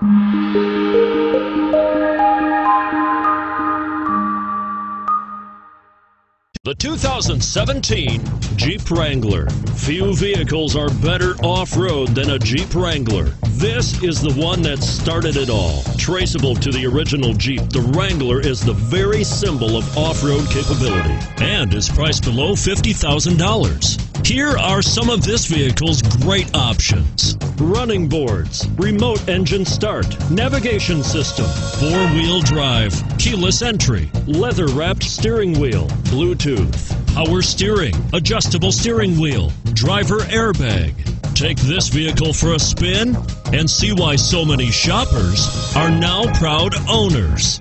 The 2017 Jeep Wrangler. Few vehicles are better off road than a Jeep Wrangler. This is the one that started it all. Traceable to the original Jeep, the Wrangler is the very symbol of off road capability and is priced below $50,000. Here are some of this vehicle's great options running boards, remote engine start, navigation system, four wheel drive, keyless entry, leather wrapped steering wheel, Bluetooth, power steering, adjustable steering wheel, driver airbag. Take this vehicle for a spin and see why so many shoppers are now proud owners.